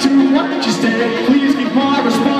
to what you said. Please give my respect.